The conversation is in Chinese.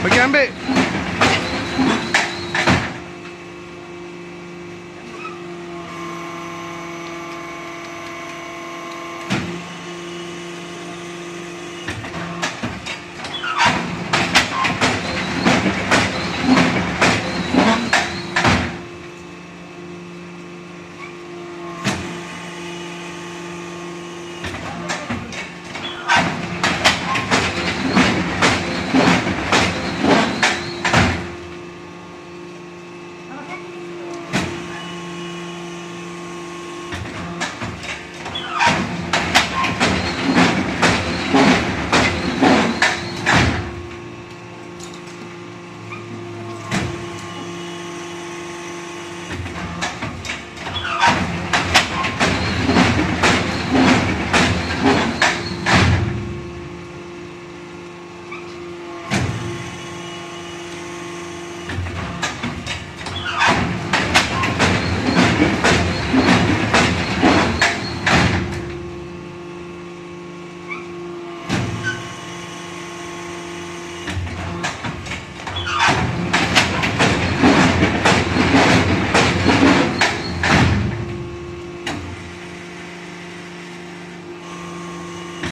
Bagi ambil.